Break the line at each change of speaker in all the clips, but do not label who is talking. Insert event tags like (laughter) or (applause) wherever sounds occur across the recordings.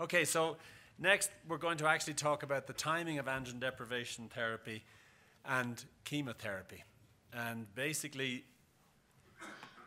Okay, so next we're going to actually talk about the timing of androgen deprivation therapy and chemotherapy. And basically,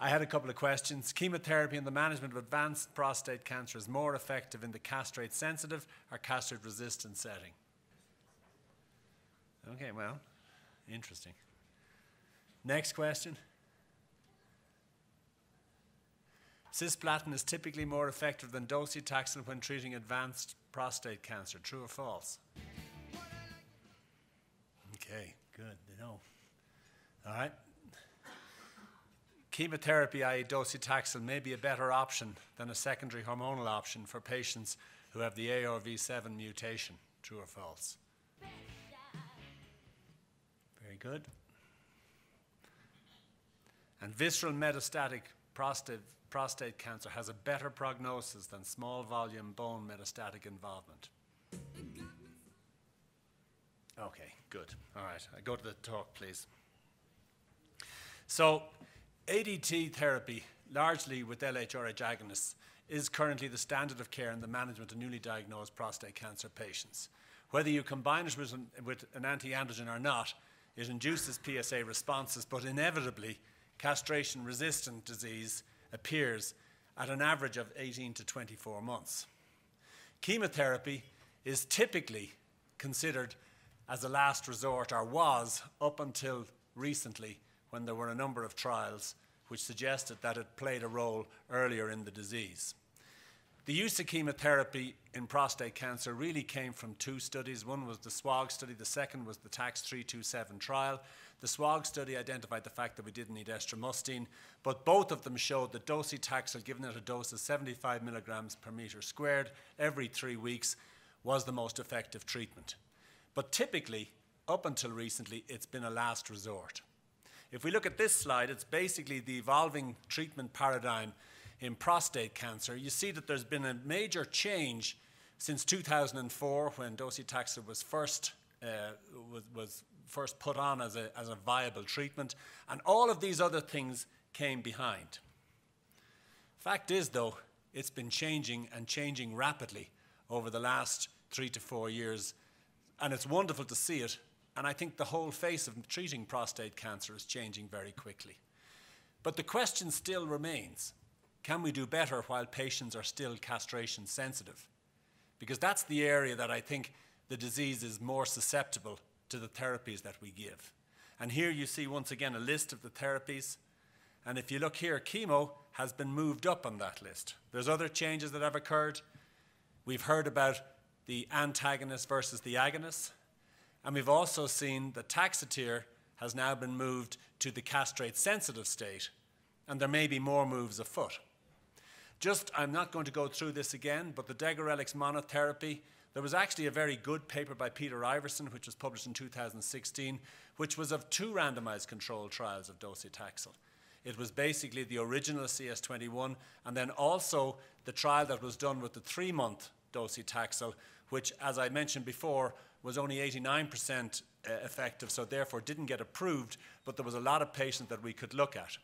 I had a couple of questions. Chemotherapy in the management of advanced prostate cancer is more effective in the castrate sensitive or castrate resistant setting? Okay, well, interesting. Next question. Cisplatin is typically more effective than docetaxel when treating advanced prostate cancer. True or false? Okay, good to know. All right. Chemotherapy, i.e., docetaxel, may be a better option than a secondary hormonal option for patients who have the ARV7 mutation. True or false? Very good. And visceral metastatic prostate, prostate cancer has a better prognosis than small volume bone metastatic involvement. Okay, good. All right, I go to the talk, please. So, ADT therapy, largely with LHRH agonists, is currently the standard of care in the management of newly diagnosed prostate cancer patients. Whether you combine it with an, with an anti-androgen or not, it induces PSA responses, but inevitably, castration-resistant disease appears at an average of 18 to 24 months. Chemotherapy is typically considered as a last resort, or was up until recently, when there were a number of trials which suggested that it played a role earlier in the disease. The use of chemotherapy in prostate cancer really came from two studies. One was the SWOG study, the second was the TAX 327 trial. The SWOG study identified the fact that we didn't need estramustine, but both of them showed that docetaxel given at a dose of 75 milligrams per meter squared every three weeks was the most effective treatment. But typically, up until recently, it's been a last resort. If we look at this slide, it's basically the evolving treatment paradigm in prostate cancer. You see that there's been a major change since 2004 when docetaxel was first, uh, was, was first put on as a, as a viable treatment, and all of these other things came behind. Fact is, though, it's been changing and changing rapidly over the last three to four years, and it's wonderful to see it and I think the whole face of treating prostate cancer is changing very quickly. But the question still remains can we do better while patients are still castration sensitive? Because that's the area that I think the disease is more susceptible to the therapies that we give. And here you see once again a list of the therapies. And if you look here, chemo has been moved up on that list. There's other changes that have occurred. We've heard about the antagonist versus the agonist. And we've also seen that Taxotere has now been moved to the castrate sensitive state, and there may be more moves afoot. Just, I'm not going to go through this again, but the Degarelix monotherapy, there was actually a very good paper by Peter Iversen, which was published in 2016, which was of two randomized controlled trials of docetaxel. It was basically the original CS21, and then also the trial that was done with the three month docetaxel, which, as I mentioned before, was only 89% uh, effective, so therefore didn't get approved, but there was a lot of patients that we could look at.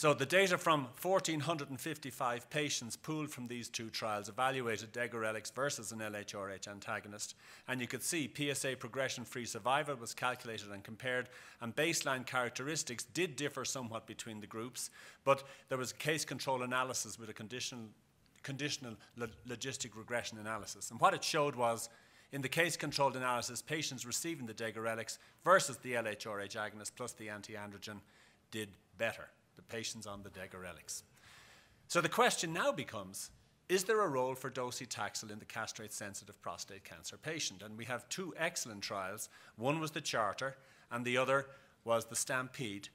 So the data from 1,455 patients pooled from these two trials evaluated Degarelix versus an LHRH antagonist, and you could see PSA progression-free survival was calculated and compared, and baseline characteristics did differ somewhat between the groups, but there was case control analysis with a conditional, conditional logistic regression analysis. And what it showed was in the case-controlled analysis, patients receiving the Degarelix versus the LHRH agonist plus the anti-androgen did better, the patients on the Degarelix. So the question now becomes, is there a role for docetaxel in the castrate-sensitive prostate cancer patient? And we have two excellent trials. One was the Charter, and the other was the Stampede.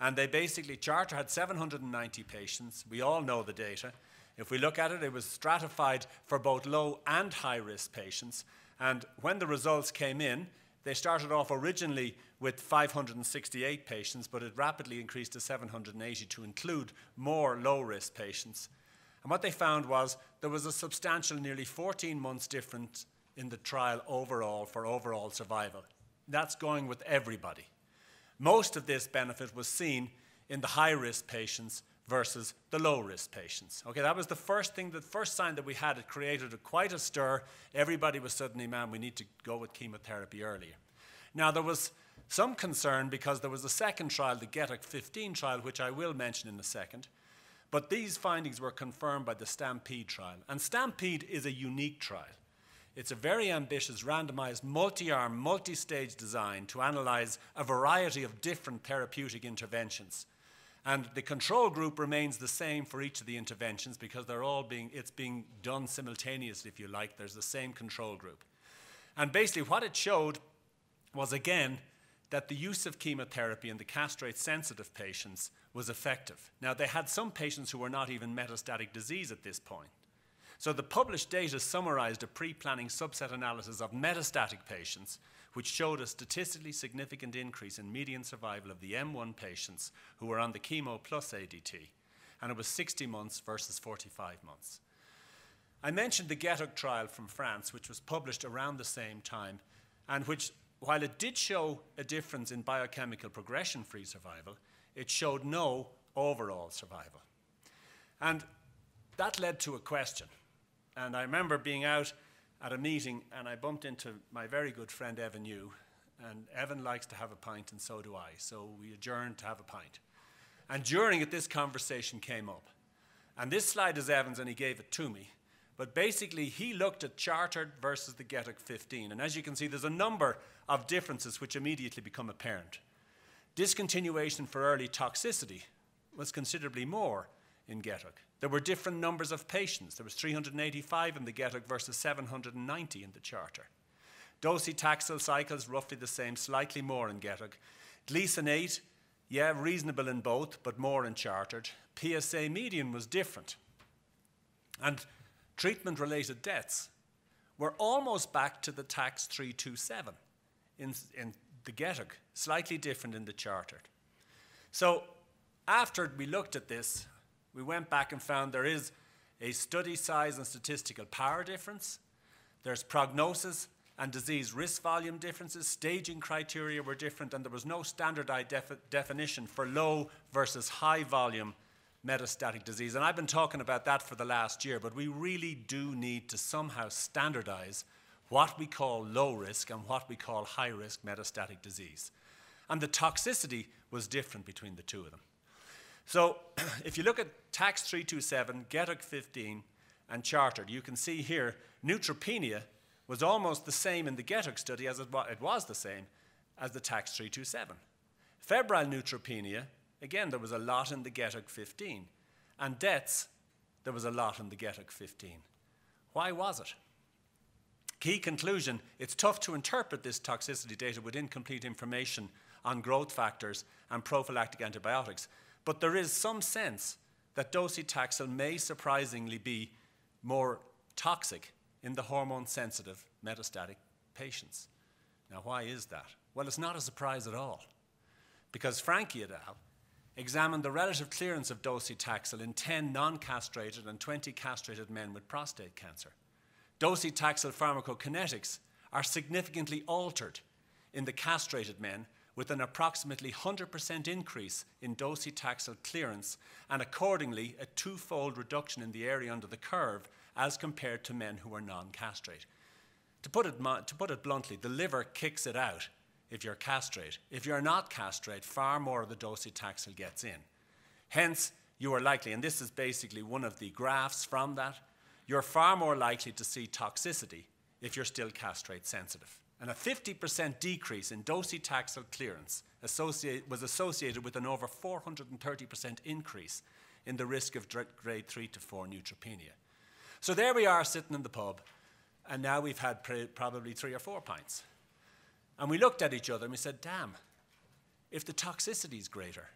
And they basically, Charter had 790 patients. We all know the data. If we look at it, it was stratified for both low and high risk patients. And when the results came in, they started off originally with 568 patients, but it rapidly increased to 780 to include more low risk patients. And what they found was there was a substantial, nearly 14 months difference in the trial overall for overall survival. That's going with everybody. Most of this benefit was seen in the high risk patients versus the low risk patients. Okay, that was the first thing, the first sign that we had. It created a, quite a stir. Everybody was suddenly, man, we need to go with chemotherapy earlier. Now, there was some concern because there was a second trial, the GETUG 15 trial, which I will mention in a second. But these findings were confirmed by the STAMPEDE trial. And STAMPEDE is a unique trial. It's a very ambitious, randomized, multi arm, multi stage design to analyze a variety of different therapeutic interventions. And the control group remains the same for each of the interventions because they're all being, it's being done simultaneously, if you like. There's the same control group. And basically, what it showed was again that the use of chemotherapy in the castrate sensitive patients was effective. Now, they had some patients who were not even metastatic disease at this point. So, the published data summarized a pre planning subset analysis of metastatic patients which showed a statistically significant increase in median survival of the M1 patients who were on the chemo plus ADT, and it was 60 months versus 45 months. I mentioned the GETUG trial from France, which was published around the same time, and which, while it did show a difference in biochemical progression free survival, it showed no overall survival. And that led to a question. And I remember being out at a meeting and I bumped into my very good friend Evan Yu. And Evan likes to have a pint, and so do I. So we adjourned to have a pint. And during it, this conversation came up. And this slide is Evan's, and he gave it to me. But basically, he looked at CHAARTED versus the GETUG 15. And as you can see, there's a number of differences which immediately become apparent. Discontinuation for early toxicity was considerably more in GETUG. There were different numbers of patients. There was 385 in the GETUG versus 790 in the Charter. Docetaxel cycles, roughly the same, slightly more in GETUG. Gleason 8, yeah, reasonable in both, but more in CHAARTED. PSA median was different. And treatment related deaths were almost back to the tax 327 in, in the GETUG, slightly different in the CHAARTED. So after we looked at this, we went back and found there is a study size and statistical power difference. There's prognosis and disease risk volume differences. Staging criteria were different, and there was no standardized defi definition for low versus high volume metastatic disease. And I've been talking about that for the last year, but we really do need to somehow standardize what we call low risk and what we call high risk metastatic disease. And the toxicity was different between the two of them. So (clears throat) if you look at Tax 327, GETUG 15, and CHAARTED, you can see here neutropenia was almost the same in the GETUG study as it, it was the same as the Tax 327. Febrile neutropenia, again, there was a lot in the GETUG 15. And deaths, there was a lot in the GETUG 15. Why was it? Key conclusion it's tough to interpret this toxicity data with incomplete information on growth factors and prophylactic antibiotics but there is some sense that docetaxel may surprisingly be more toxic in the hormone sensitive metastatic patients. Now, why is that? Well, it's not a surprise at all, because Franke et al. examined the relative clearance of docetaxel in 10 non castrated and 20 castrated men with prostate cancer. Docetaxel pharmacokinetics are significantly altered in the castrated men with an approximately 100% increase in docetaxel clearance and accordingly a twofold reduction in the area under the curve as compared to men who are non-castrate. To put, it, to put it bluntly, the liver kicks it out if you're castrate. If you're not castrate, far more of the docetaxel gets in. Hence, you are likely, and this is basically one of the graphs from that, you're far more likely to see toxicity if you're still castrate sensitive and a 50% decrease in docetaxel clearance was associated with an over 430% increase in the risk of grade 3 to 4 neutropenia. So there we are sitting in the pub, and now we've had probably three or four pints. And we looked at each other and we said, damn, if the toxicity is greater,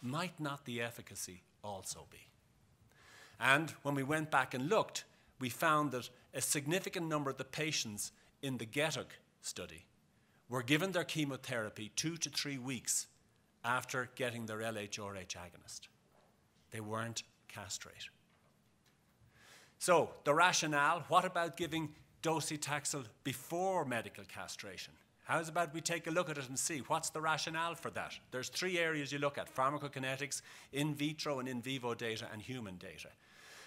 might not the efficacy also be? And when we went back and looked, we found that a significant number of the patients in the GETUG study were given their chemotherapy two to three weeks after getting their LHRH agonist. They weren't castrate. So, the rationale what about giving docetaxel before medical castration? How's about we take a look at it and see what's the rationale for that? There's three areas you look at pharmacokinetics, in vitro and in vivo data, and human data.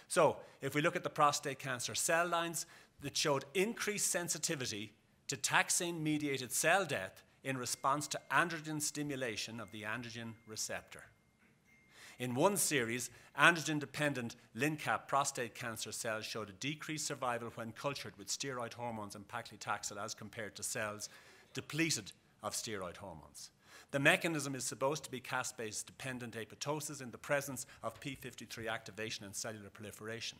So, if we look at the prostate cancer cell lines, that showed increased sensitivity to taxane mediated cell death in response to androgen stimulation of the androgen receptor. In one series, androgen dependent LNCaP prostate cancer cells showed a decreased survival when cultured with steroid hormones and paclitaxel as compared to cells depleted of steroid hormones. The mechanism is supposed to be caspase dependent apoptosis in the presence of p53 activation and cellular proliferation.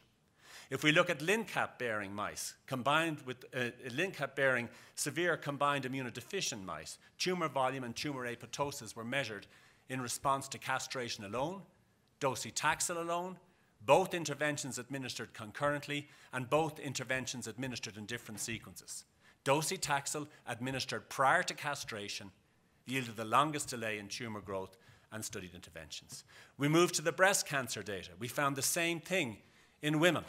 If we look at LNCaP bearing mice, combined with uh, LNCaP bearing severe combined immunodeficient mice, tumor volume and tumor apoptosis were measured in response to castration alone, docetaxel alone, both interventions administered concurrently, and both interventions administered in different sequences. Docetaxel administered prior to castration yielded the longest delay in tumor growth and studied interventions. We moved to the breast cancer data. We found the same thing in women.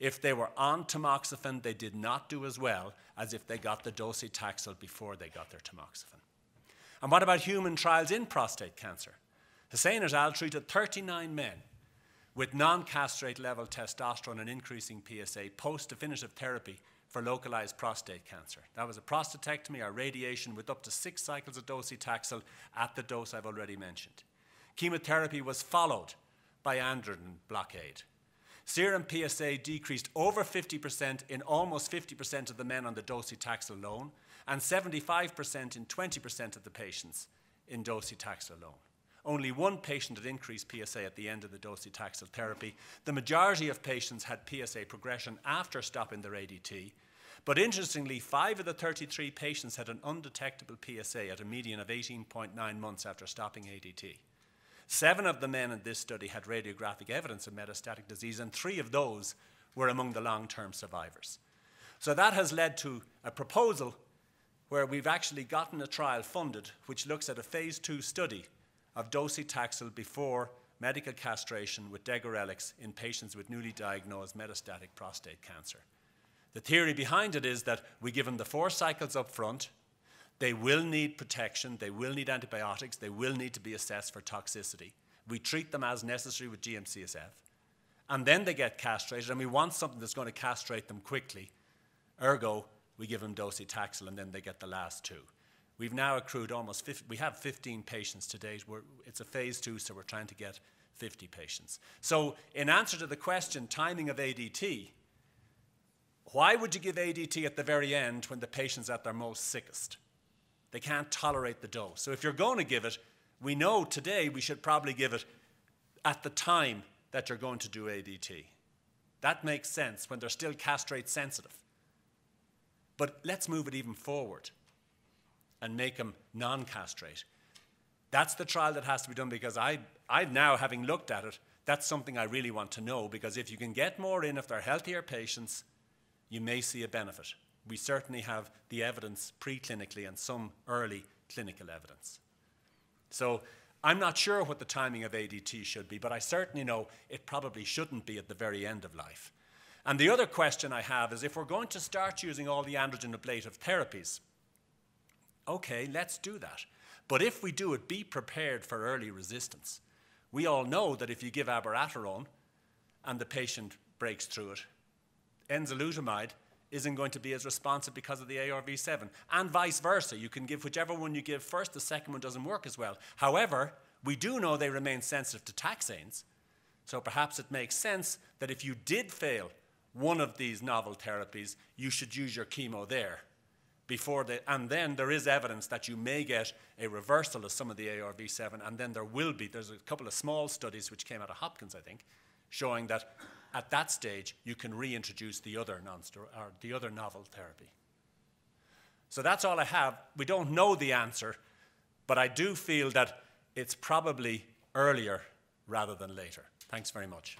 If they were on tamoxifen, they did not do as well as if they got the docetaxel before they got their tamoxifen. And what about human trials in prostate cancer? Hussain et al. treated 39 men with non castrate level testosterone and increasing PSA post definitive therapy for localized prostate cancer. That was a prostatectomy or radiation with up to six cycles of docetaxel at the dose I've already mentioned. Chemotherapy was followed by androgen blockade. Serum PSA decreased over 50% in almost 50% of the men on the docetaxel alone, and 75% in 20% of the patients in docetaxel alone. Only one patient had increased PSA at the end of the docetaxel therapy. The majority of patients had PSA progression after stopping their ADT. But interestingly, five of the 33 patients had an undetectable PSA at a median of 18.9 months after stopping ADT. Seven of the men in this study had radiographic evidence of metastatic disease, and three of those were among the long term survivors. So that has led to a proposal where we've actually gotten a trial funded which looks at a phase two study of docetaxel before medical castration with degarelix in patients with newly diagnosed metastatic prostate cancer. The theory behind it is that we give them the four cycles up front, they will need protection, they will need antibiotics, they will need to be assessed for toxicity. We treat them as necessary with GM-CSF, and then they get castrated, and we want something that's going to castrate them quickly. Ergo, we give them docetaxel, and then they get the last two. We've now accrued almost 50, we have 15 patients to date. We're, it's a phase two, so we're trying to get 50 patients. So, in answer to the question, timing of ADT, why would you give ADT at the very end when the patient's at their most sickest? They can't tolerate the dose. So, if you're going to give it, we know today we should probably give it at the time that you're going to do ADT. That makes sense when they're still castrate sensitive. But let's move it even forward and make them non castrate. That's the trial that has to be done because I, I now, having looked at it, that's something I really want to know because if you can get more in, if they're healthier patients, you may see a benefit. We certainly have the evidence preclinically and some early clinical evidence. So I'm not sure what the timing of ADT should be, but I certainly know it probably shouldn't be at the very end of life. And the other question I have is if we're going to start using all the androgen ablative therapies, Okay, let's do that. But if we do it, be prepared for early resistance. We all know that if you give abiraterone and the patient breaks through it, enzalutamide isn't going to be as responsive because of the ARV7, and vice versa. You can give whichever one you give first, the second one doesn't work as well. However, we do know they remain sensitive to taxanes, so perhaps it makes sense that if you did fail one of these novel therapies, you should use your chemo there before the, and then there is evidence that you may get a reversal of some of the ARV7, and then there will be, there's a couple of small studies which came out of Hopkins, I think, showing that at that stage you can reintroduce the other, or the other novel therapy. So that's all I have. We don't know the answer, but I do feel that it's probably earlier rather than later. Thanks very much.